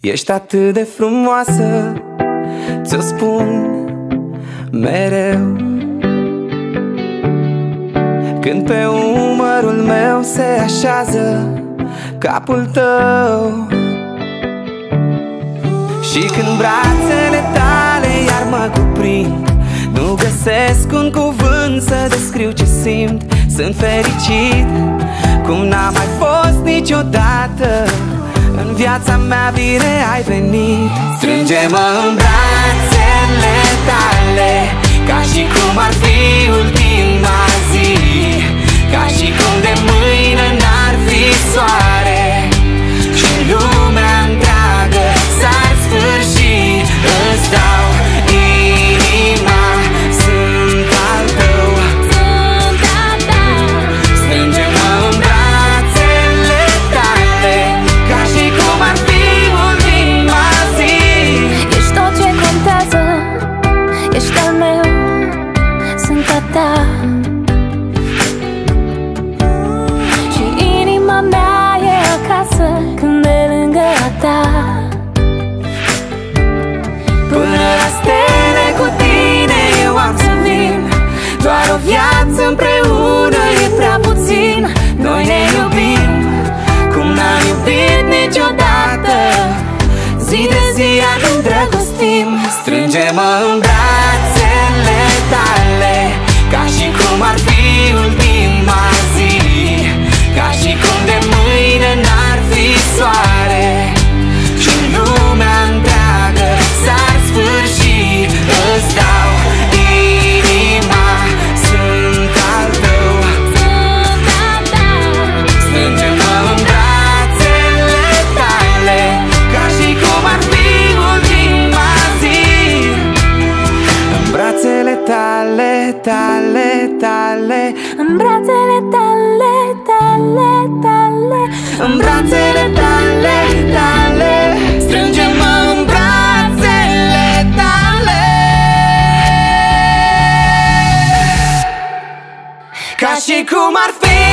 Ești atât de frumoasă Ți-o spun mereu. Când pe umărul meu se așează Capul tău. Și când brațele tale iar mă cuprind Nu găsesc un cuvânt să descriu ce simt. Sunt fericit viața mea bine ai venit. Strânge-mă în brațele tale Ca și cum ar fi viață Zi de zi ne îndrăgostim Strânge-mă în brațele tale, tale, tale În brațele tale, tale, tale. În brațele tale, tale. Strânge-mă în brațele tale. Ca și cum ar fi